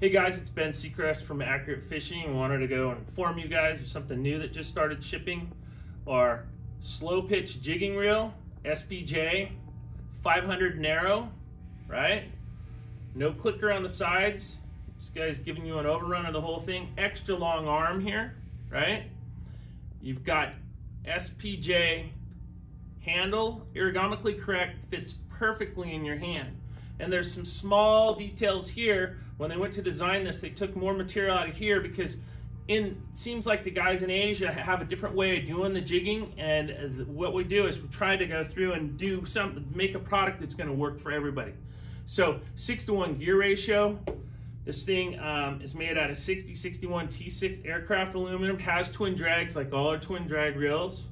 Hey guys, it's Ben Secrest from Accurate Fishing. I wanted to go and inform you guys of something new that just started shipping. Our slow pitch jigging reel, SPJ, 500 narrow, right? No clicker on the sides. This guy's giving you an overrun of the whole thing. Extra long arm here, right? You've got SPJ handle, ergonomically correct, fits perfectly in your hand. And there's some small details here. When they went to design this, they took more material out of here because in seems like the guys in Asia have a different way of doing the jigging. And what we do is we try to go through and do some, make a product that's going to work for everybody. So six to one gear ratio. This thing um, is made out of 6061 T6 aircraft aluminum, has twin drags like all our twin drag reels,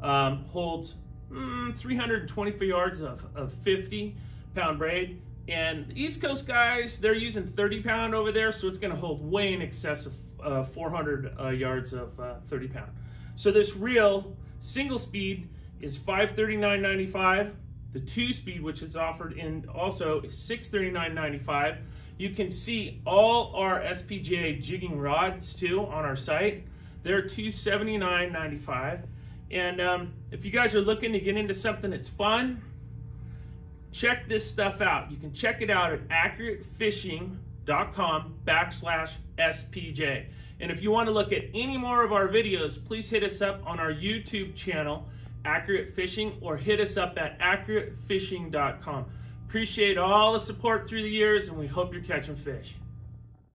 um, holds mm, 325 yards of, of 50 pound braid. And the East Coast guys, they're using 30 pound over there, so it's gonna hold way in excess of uh, 400 uh, yards of uh, 30 pound. So this reel, single speed, is 539.95. The two speed, which is offered in also is 639.95. You can see all our SPJ jigging rods too on our site. They're 279.95. And um, if you guys are looking to get into something that's fun, check this stuff out. You can check it out at accuratefishing.com backslash SPJ. And if you want to look at any more of our videos, please hit us up on our YouTube channel, Accurate Fishing, or hit us up at accuratefishing.com. Appreciate all the support through the years, and we hope you're catching fish.